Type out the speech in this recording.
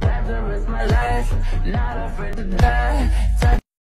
Bathroom is my life, not afraid to die.